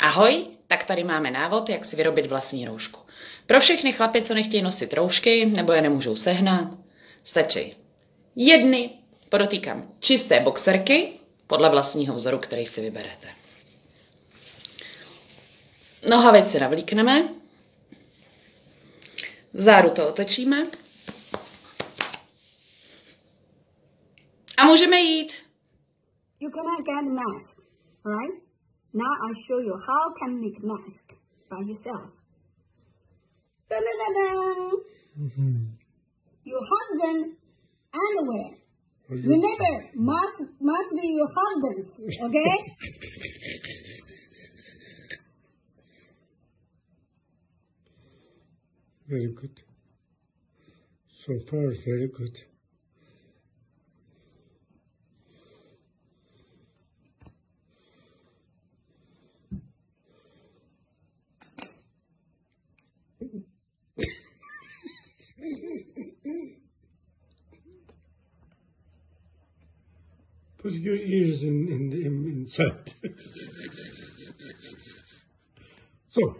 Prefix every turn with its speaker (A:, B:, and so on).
A: Ahoj, tak tady máme návod, jak si vyrobit vlastní roušku. Pro všechny chlapy, co nechtějí nosit roušky nebo je nemůžou sehnat, stačí jedny, podotýkám, čisté boxerky podle vlastního vzoru, který si vyberete. Nohavici navlíkneme, záru to otočíme a můžeme jít.
B: You cannot get mask, alright? Now I show you how can make mask by yourself. Da-da-da-da. Mm-hmm. Your husband underwear. Remember, must must be your husband's, okay?
C: Very good. So far, very good. Put your ears in, in, in inside. so,